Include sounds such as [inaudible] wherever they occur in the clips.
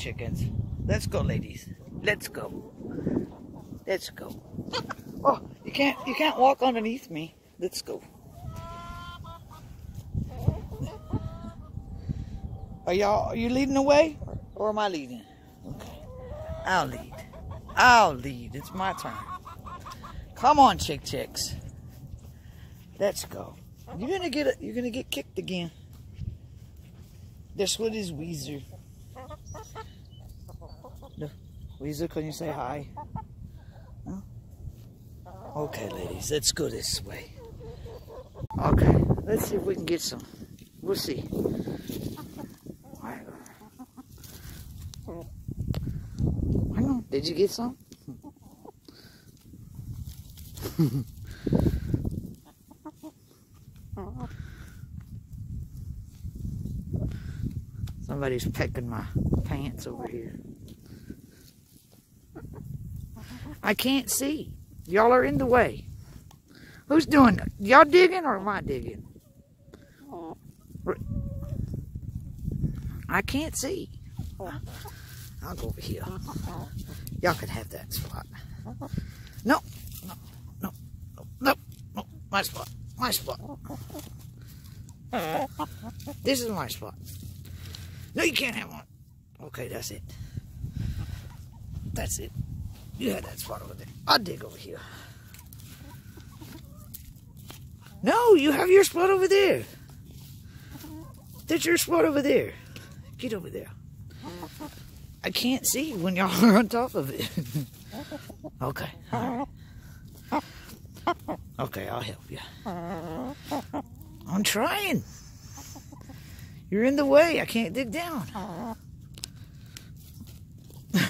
chickens. Let's go, ladies. Let's go. Let's go. [laughs] Oh, you can't you can't walk underneath me. Let's go. Are y'all are you leading the way or, am I leading? Okay. I'll lead. I'll lead. It's my turn. Come on, chick chicks. Let's go. You're gonna get it. You're gonna get kicked again. This one is Weezer. Weezer, can you say hi? No? Okay, ladies, let's go this way. Okay, let's see if we can get some. We'll see. Hang on, did you get some? [laughs] Somebody's pecking my pants over here. I can't see. Y'all are in the way. Who's doing it? Y'all digging or am I digging? I can't see. I'll go over here. Y'all can have that spot. No, no, no, no, no, no. My spot. My spot. This is my spot. No, you can't have one. Okay, that's it. That's it. You had that spot over there. I'll dig over here. No, you have your spot over there. That's your spot over there. Get over there. I can't see when y'all are on top of it. [laughs] okay. Okay, I'll help you. I'm trying. You're in the way. I can't dig down. [laughs]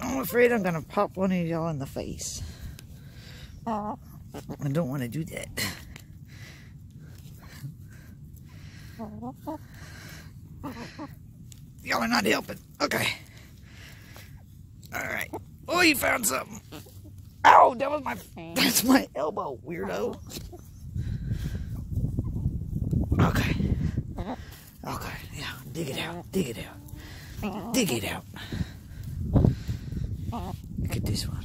I'm afraid I'm gonna pop one of y'all in the face. I don't want to do that. Y'all are not helping. Okay. Alright. Oh, you found something. Ow, that was my, that's my elbow, weirdo. Okay. Uh-huh. Okay, yeah, dig it out, dig it out. Dig it out. At this one.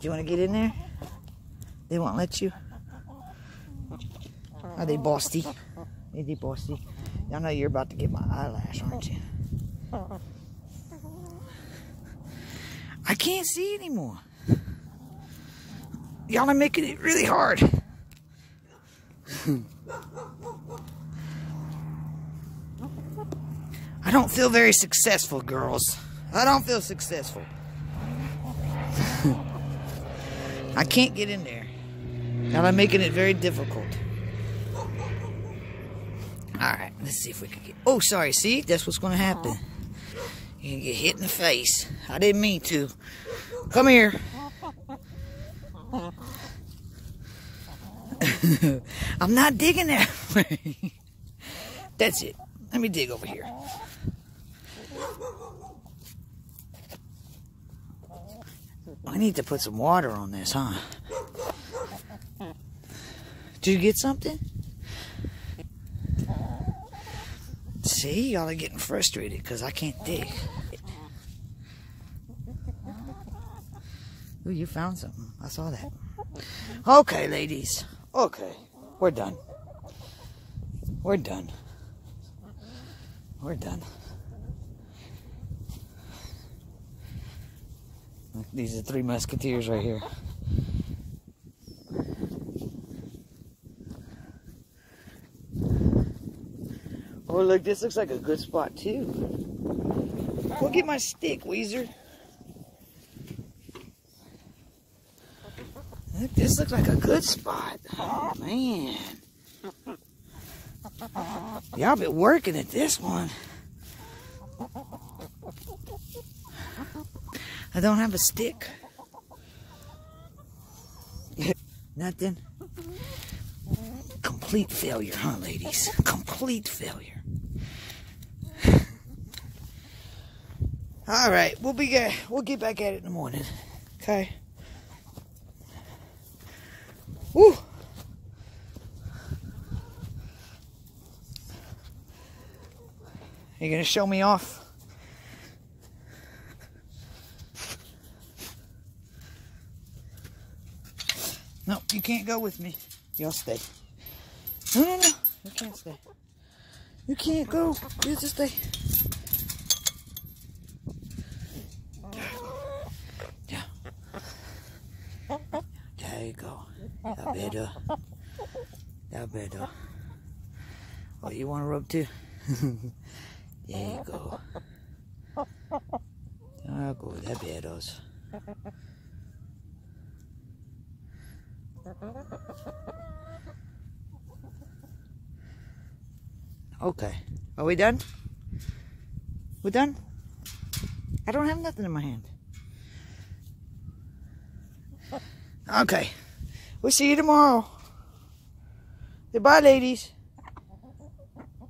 Do you want to get in there? They won't let you? Are they bossy? Are they bossy? Y'all know you're about to get my eyelash, aren't you? I can't see anymore. Y'all are making it really hard. [laughs] don't feel very successful, girls. I don't feel successful. [laughs] I can't get in there. Y'all are making it very difficult. Alright, let's see if we can get... Oh, sorry, see? That's what's going to happen. You get hit in the face. I didn't mean to. Come here. [laughs] I'm not digging that [laughs] way. That's it. Let me dig over here. I need to put some water on this, huh? Did you get something? See, y'all are getting frustrated because I can't dig. Ooh, you found something. I saw that. Okay, ladies. Okay, we're done. We're done. We're done. These are three musketeers right here. Oh, look, this looks like a good spot, too. Go get my stick, Weezer. Look, this looks like a good spot. Oh, man. Y'all been working at this one. I don't have a stick. [laughs] Nothing. Complete failure, huh, ladies? Complete failure. [laughs] All right, we'll be we'll get back at it in the morning. Okay. Woo! You gonna show me off? No, you can't go with me. Y'all stay. No, no, no. You can't stay. You can't go. You to stay. Yeah. There you go. That better. That better. Oh, you want to rub too? [laughs] there you go. I'll go. That better. Okay. Are we done? We're done? I don't have nothing in my hand. Okay. We'll see you tomorrow. Goodbye, ladies.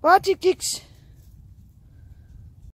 Bye, chick chicks.